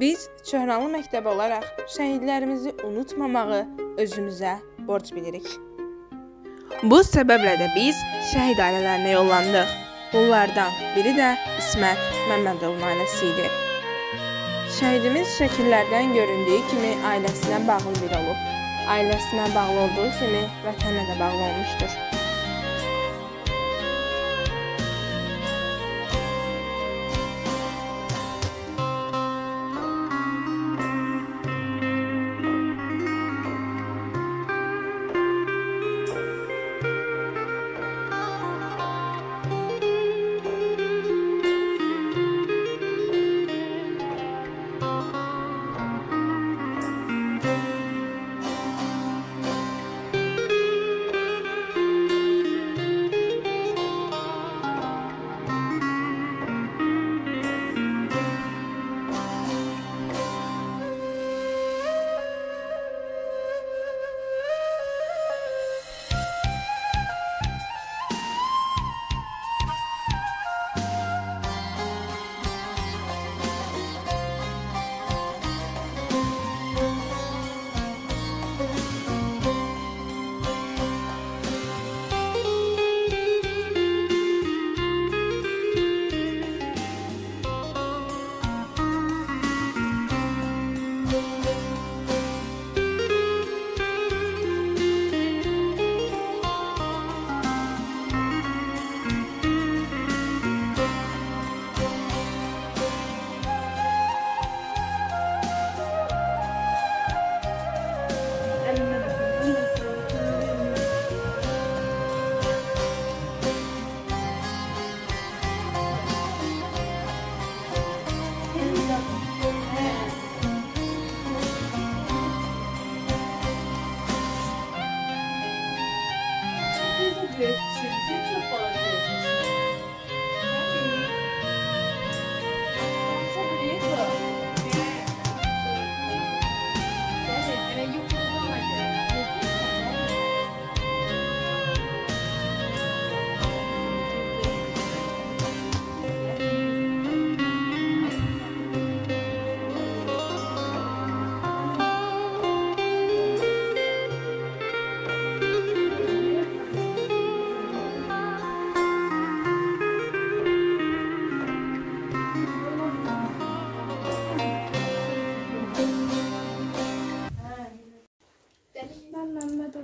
Biz Çöhranlı məktəbi olaraq şəhidlərimizi unutmamağı özümüzə borc bilirik. Bu səbəblə də biz şəhid ailələrinə yollandıq. Bunlardan biri də İsmət Məmmədovun ailəsi idi. Şəhidimiz şəkillərdən göründüyü kimi ailəsinə bağlı biri olub. Ailəsinə bağlı olduğu kimi vətənə də bağlı olmuşdur.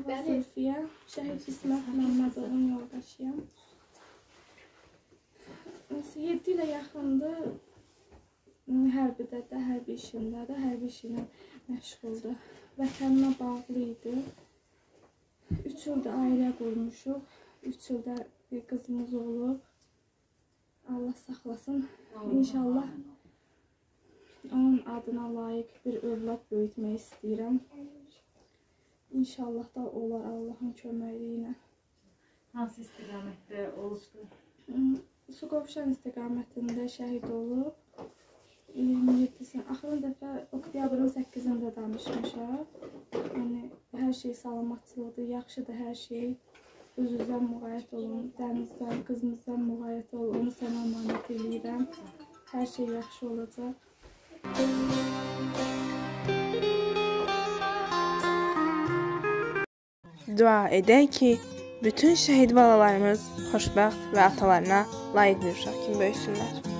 Məmmədova Zülfiyə, şəhid İsmət Məmmədovun yoldaşıyam. 7 ilə yaxındır hərbidə də, hərbi işində də, hərbi işi ilə məşğuldur. Vətəninə bağlı idi. 3 ildə ailə qurmuşuq. 3 ildə bir qızımız olub. Allah saxlasın. İnşallah onun adına layiq bir övlad böyütmək istəyirəm. İnşallah da olar Allahın köməyi ilə. Hansı istiqamətdə olubdur? Suqovşan istiqamətində şəhid olub. 27-sin, axırıncı dəfə oktyabrın 8-də danışmışıq. Yəni hər şey salamatçılıqdır, yaxşıdır hər şey. Özünüzdən müğayət olun, dənizdən, qızınızdan müğayət olun. Onu sənə əmanət edirəm. Hər şey yaxşı olacaq. Dua edək ki, bütün şəhid balalarımız xoşbəxt və atalarına layiq bir uşaq kimi böyüsünlər.